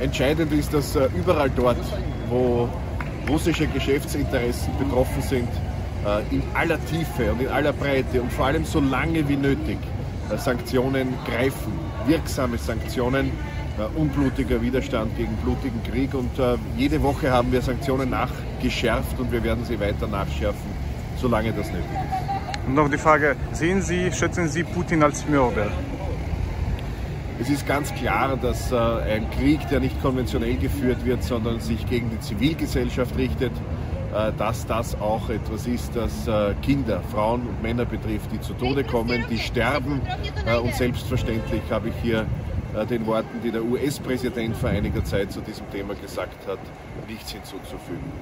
Entscheidend ist, dass äh, überall dort, wo russische Geschäftsinteressen betroffen sind, äh, in aller Tiefe und in aller Breite und vor allem so lange wie nötig äh, Sanktionen greifen, wirksame Sanktionen, unblutiger Widerstand gegen blutigen Krieg und jede Woche haben wir Sanktionen nachgeschärft und wir werden sie weiter nachschärfen, solange das nötig ist. Und noch die Frage, sehen Sie, schätzen Sie Putin als Mörder? Es ist ganz klar, dass äh, ein Krieg, der nicht konventionell geführt wird, sondern sich gegen die Zivilgesellschaft richtet, äh, dass das auch etwas ist, das äh, Kinder, Frauen und Männer betrifft, die zu Tode kommen, die sterben. Und selbstverständlich habe ich hier den Worten, die der US-Präsident vor einiger Zeit zu diesem Thema gesagt hat, nichts hinzuzufügen.